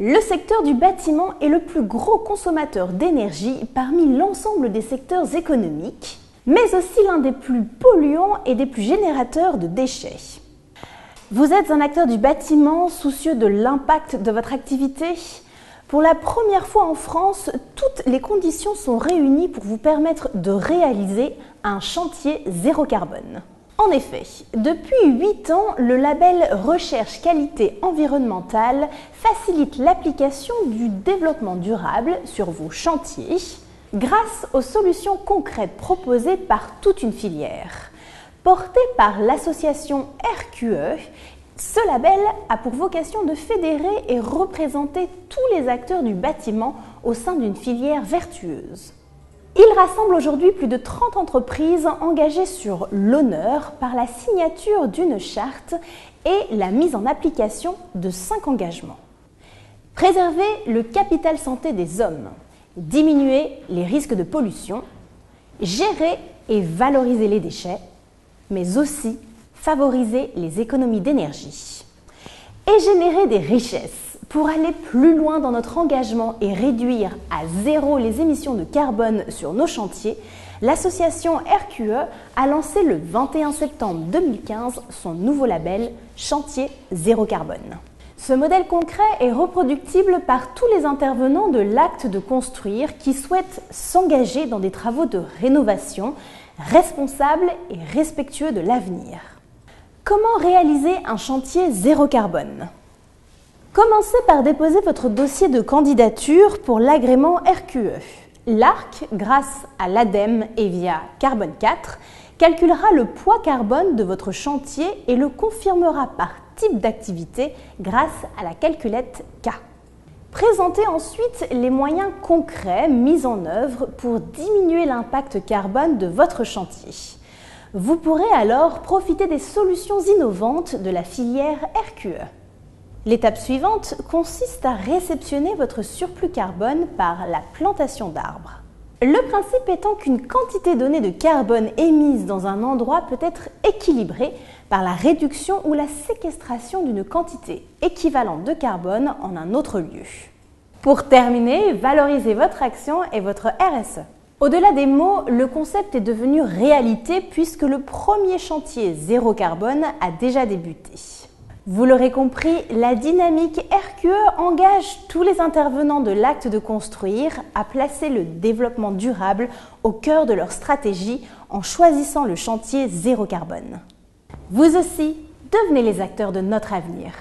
Le secteur du bâtiment est le plus gros consommateur d'énergie parmi l'ensemble des secteurs économiques, mais aussi l'un des plus polluants et des plus générateurs de déchets. Vous êtes un acteur du bâtiment soucieux de l'impact de votre activité Pour la première fois en France, toutes les conditions sont réunies pour vous permettre de réaliser un chantier zéro carbone. En effet, depuis 8 ans, le label Recherche Qualité Environnementale facilite l'application du développement durable sur vos chantiers grâce aux solutions concrètes proposées par toute une filière. Porté par l'association RQE, ce label a pour vocation de fédérer et représenter tous les acteurs du bâtiment au sein d'une filière vertueuse. Il rassemble aujourd'hui plus de 30 entreprises engagées sur l'honneur par la signature d'une charte et la mise en application de cinq engagements. Préserver le capital santé des hommes, diminuer les risques de pollution, gérer et valoriser les déchets, mais aussi favoriser les économies d'énergie et générer des richesses pour aller plus loin dans notre engagement et réduire à zéro les émissions de carbone sur nos chantiers, l'association RQE a lancé le 21 septembre 2015 son nouveau label Chantier Zéro Carbone. Ce modèle concret est reproductible par tous les intervenants de l'acte de construire qui souhaitent s'engager dans des travaux de rénovation responsables et respectueux de l'avenir. Comment réaliser un chantier zéro carbone? Commencez par déposer votre dossier de candidature pour l'agrément RQE. L'ARC, grâce à l'ADEME et via Carbone 4, calculera le poids carbone de votre chantier et le confirmera par type d'activité grâce à la calculette K. Présentez ensuite les moyens concrets mis en œuvre pour diminuer l'impact carbone de votre chantier. Vous pourrez alors profiter des solutions innovantes de la filière RQE. L'étape suivante consiste à réceptionner votre surplus carbone par la plantation d'arbres. Le principe étant qu'une quantité donnée de carbone émise dans un endroit peut être équilibrée par la réduction ou la séquestration d'une quantité équivalente de carbone en un autre lieu. Pour terminer, valorisez votre action et votre RSE. Au-delà des mots, le concept est devenu réalité puisque le premier chantier zéro carbone a déjà débuté. Vous l'aurez compris, la dynamique RQE engage tous les intervenants de l'acte de construire à placer le développement durable au cœur de leur stratégie en choisissant le chantier zéro carbone. Vous aussi, devenez les acteurs de notre avenir.